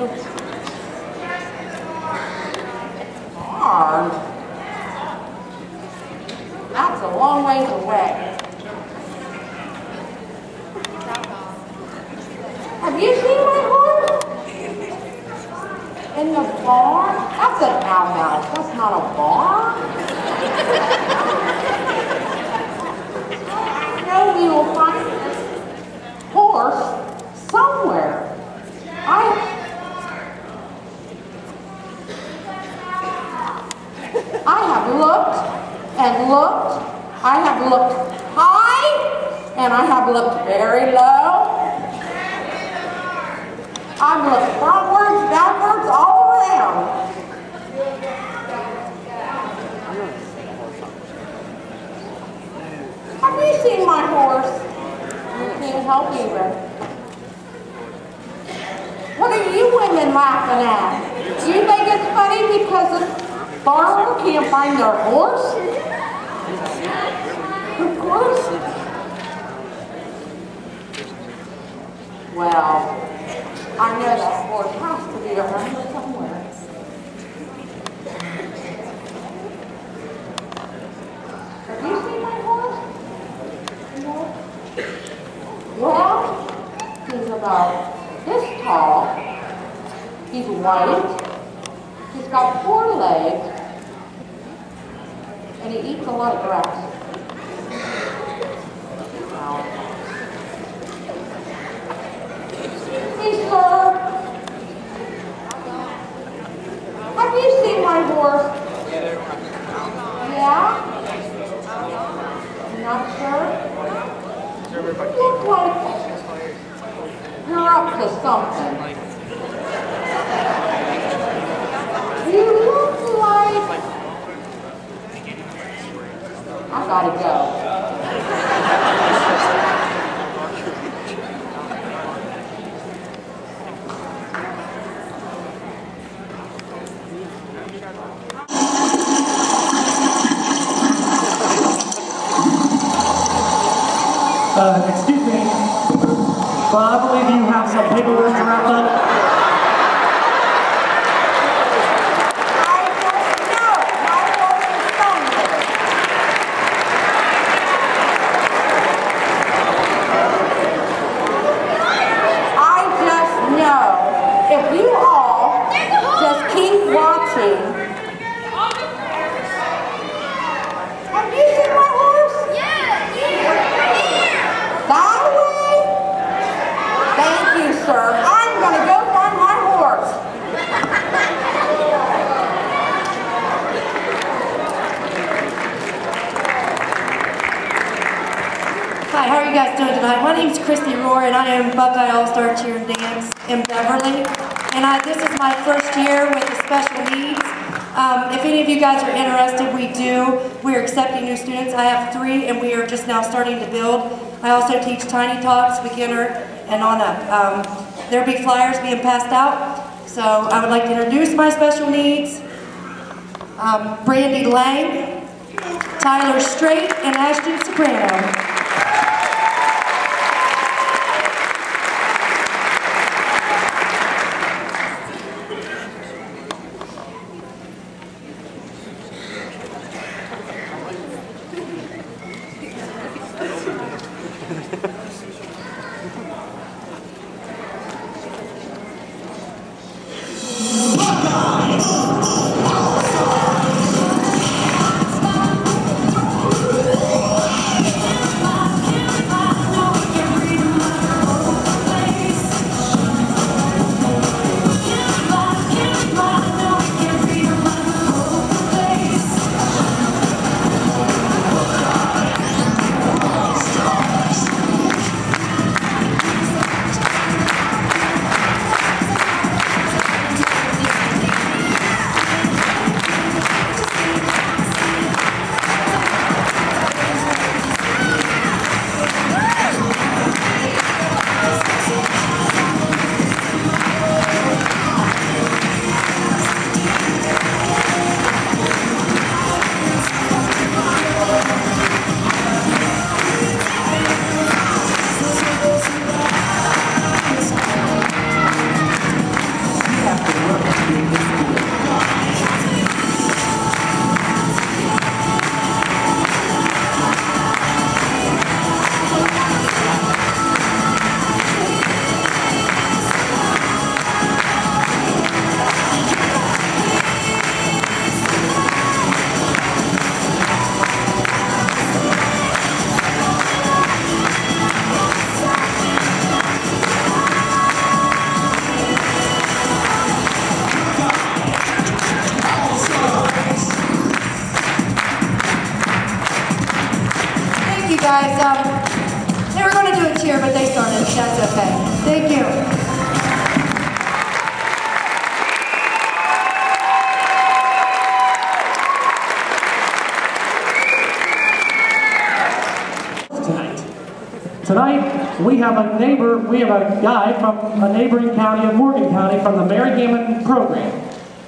哦。Have seen my horse? You can't help either. What are you women laughing at? Do you think it's funny because the farmer can't find their horse? Of course. Well, I know that horse has to be around here somewhere. Have you seen my horse? No. Well, he's about this tall. He's white. He's got four legs. And he eats a lot of grass. Wow. Hey, sir. Have you seen my horse? Yeah? Not sure? You look like you're up to something. You look like... I gotta go. Uh, excuse me, but I believe you have some paperwork to wrap up. I don't know. My horse is somewhere. I just know if you all just keep watching. Have you seen my horse? That way? Thank you, sir. I'm gonna go find my horse. Hi, how are you guys doing tonight? My name is Christy Rohr, and I am Buckeye All-Star Cheer and Dance in Beverly. And I, this is my first year with the special needs. Um, if any of you guys are interested, we do. We're accepting new students. I have three, and we are just now starting to build. I also teach Tiny Talks, beginner, and on up. Um, there'll be flyers being passed out. So I would like to introduce my special needs. Um, Brandy Lang, Tyler Straight, and Ashton Soprano. We have a guy from a neighboring county of Morgan County from the Mary Gammon program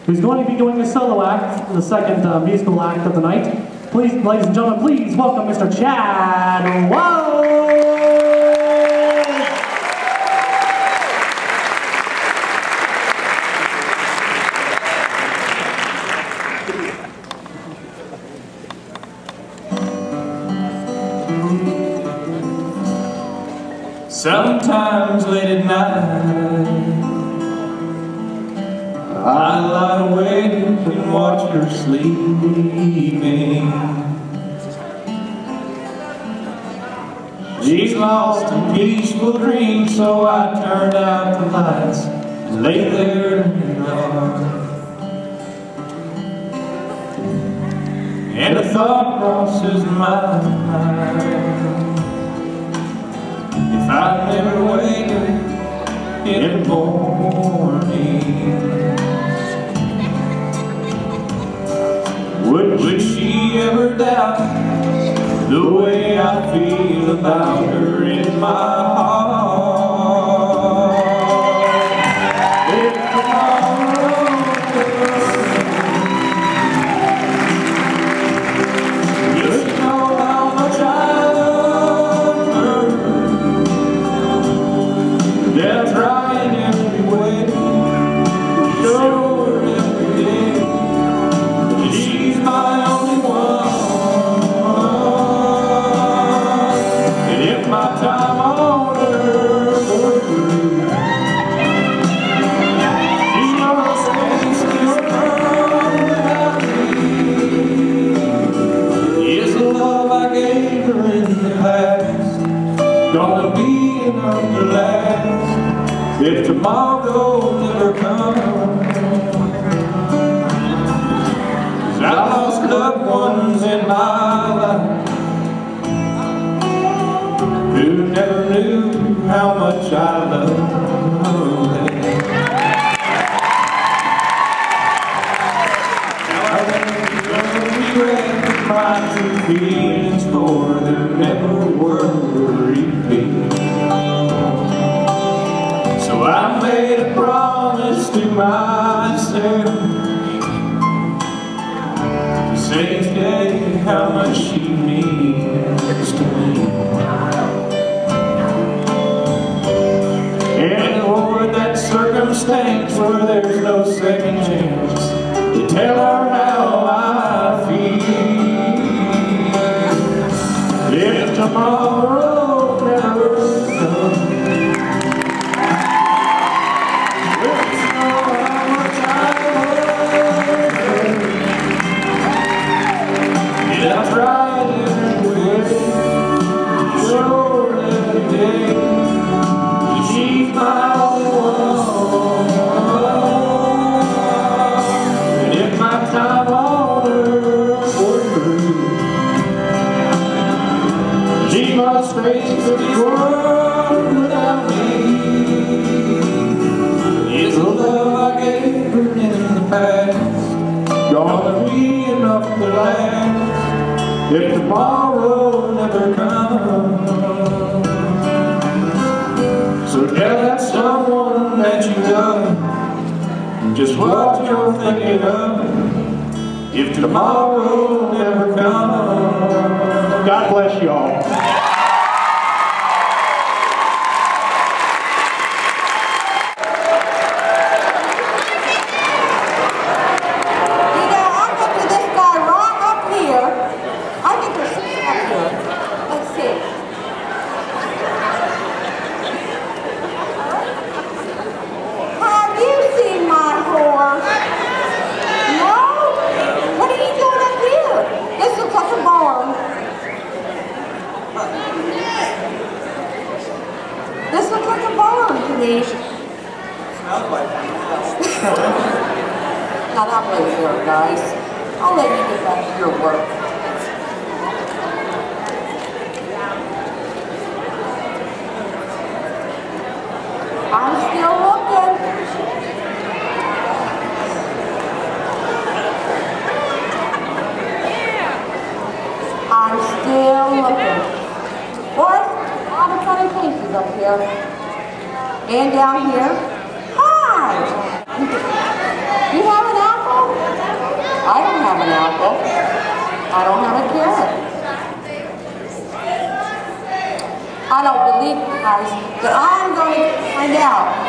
who's going to be doing a solo act, the second uh, musical act of the night. Please, ladies and gentlemen, please welcome Mr. Chad! Late at night I lie awake and watch her sleeping. She's lost in peaceful dreams So I turned out the lights and lay there in the dark. And a thought crosses my mind I never wake up in the morning. Would, would she ever doubt the way I feel about her in my gonna be to last if tomorrow never comes? I lost loved ones in my life who never knew how much I loved them. Now I regret my feelings how much she means to me. And Lord, that circumstance where there's no second chance to tell her how I feel. If tomorrow just what you're thinking of if tomorrow never comes. God bless you all. You know, I went to this guy right up here. I think there's six up here. Let's see. Have you seen my horse? No? What are you doing up here? This looks like a barn. This looks like a barn to me. Not that way there, guys. I'll let you get back to your work. I'm still looking. I'm still looking. What? All of funny buttons up here. And down here. Hi! You have an apple? I don't have an apple. I don't have a carrot. I don't believe you guys, but I'm going to find out.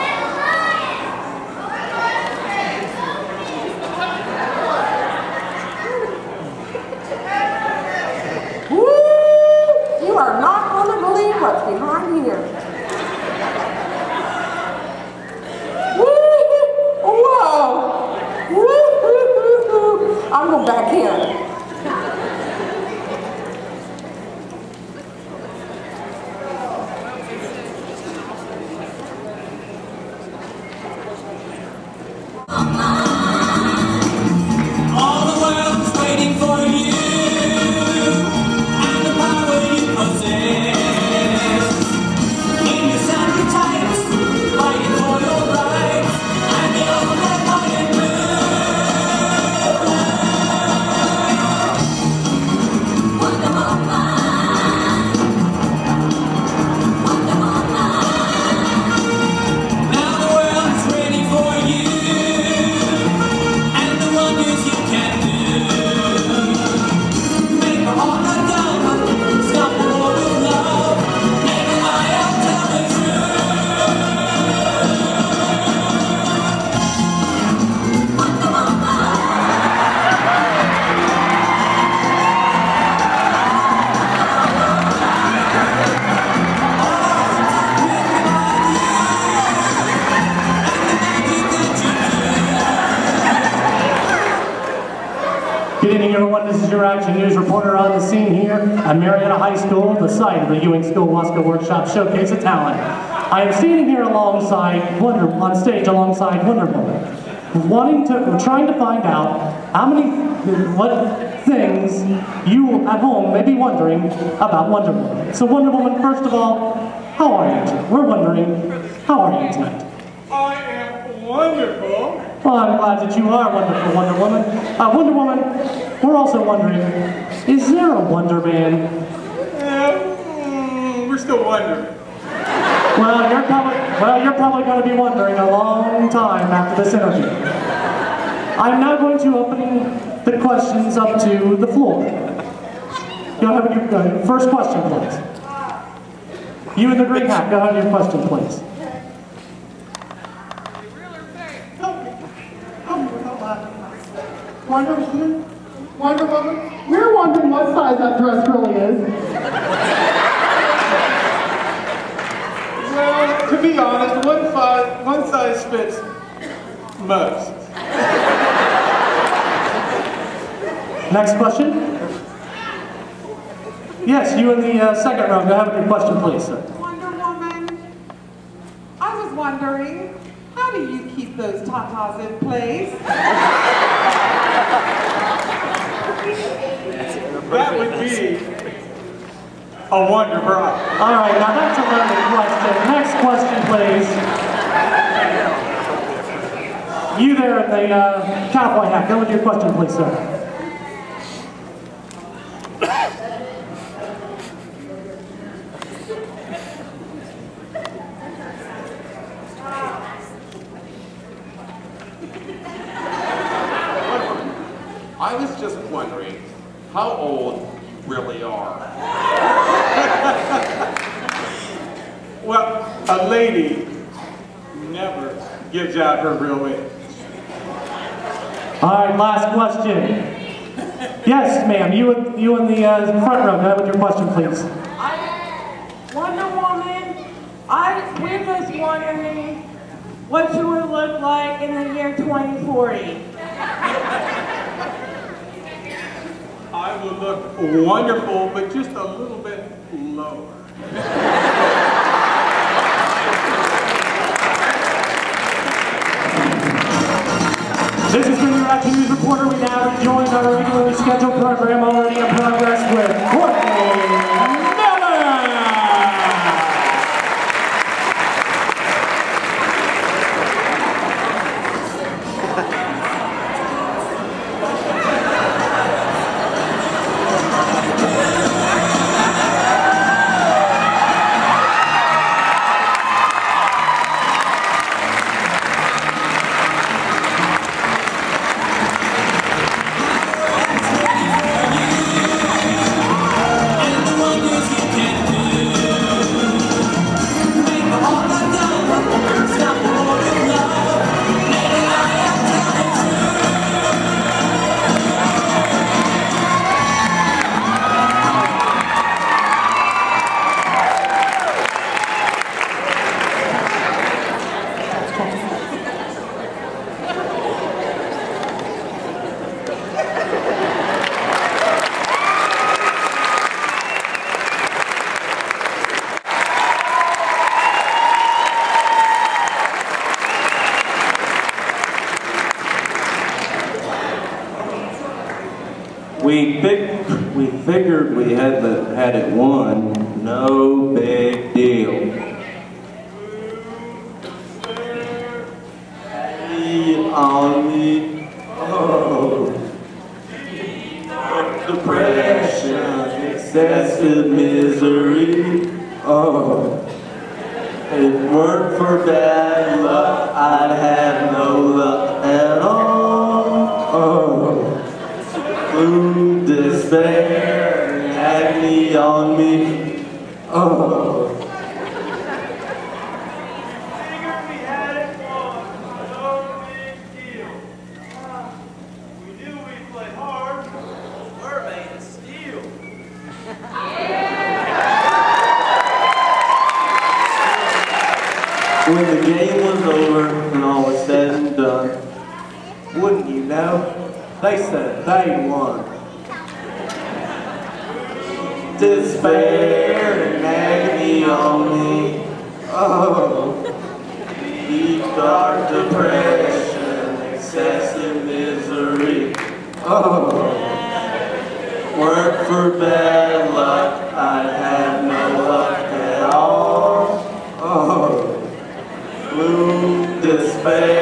Ewing Workshop Showcase of Talent. I am standing here alongside Wonder, on stage alongside Wonder Woman, wanting to, trying to find out how many, what things you at home may be wondering about Wonder Woman. So, Wonder Woman, first of all, how are you? We're wondering, how are you tonight? I am wonderful. Well, I'm glad that you are wonderful, Wonder Woman. Uh, Wonder Woman, we're also wondering, is there a Wonder Man? Yeah, we're still wondering. Well, you're probably, well, you're probably going to be wondering a long time after this interview. I'm now going to open the questions up to the floor. Go ahead with your uh, first question, please. You in the green hat, go ahead with your question, please. Wonder Woman? Wonder Woman? We're wondering what size that dress really is. Well, to be honest, one size, one size fits most. Next question. Yes, you in the uh, second row, go ahead with your question, please, sir. Wonder Woman, I was wondering, how do you keep those tatas in place? That would be a wonder. All right, now that's a loaded question. Next question, please. You there in the uh, cowboy hat, go with your question, please, sir. I was just wondering how old you really are. Well, a lady never gives out her real age. All right, last question. Yes, ma'am, you, in- you in the uh, front row, go ahead with your question, please. I, Wonder Woman, I, we're just wondering what you would look like in the year 2040. I would look wonderful, but just a little bit lower. News Reporter. We now join our regularly scheduled program already in progress with We fig- we figured we had the, had it won. No big When the game was over and all was said and done, wouldn't you know, they said they won. Despair and agony on me. Oh, deep dark depression, excessive misery. Oh, work for bad luck, I'd have no luck at all. Oh blue uh,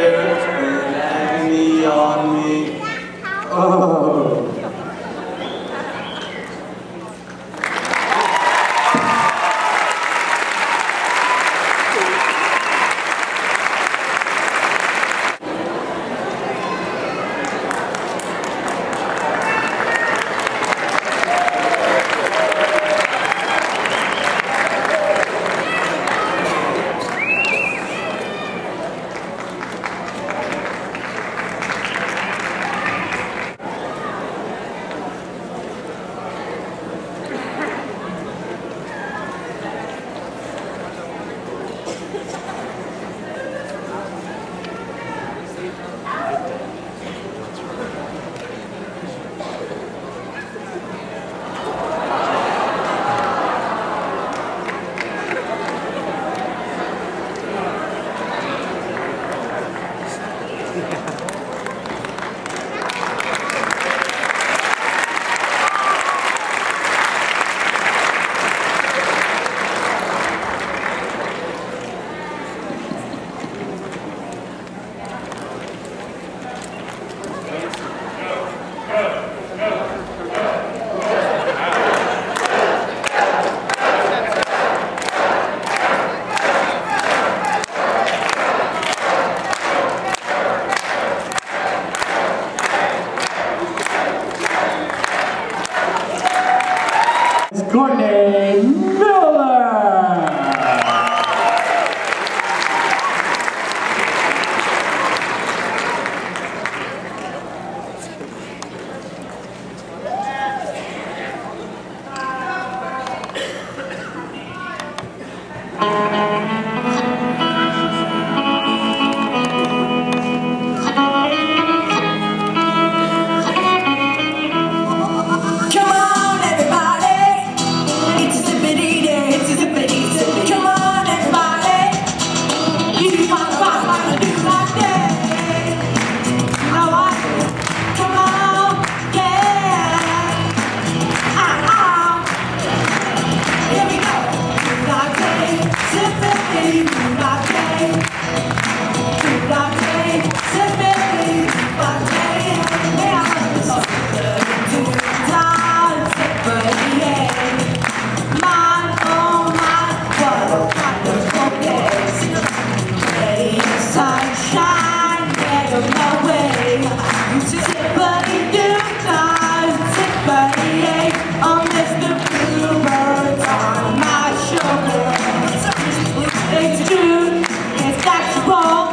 不好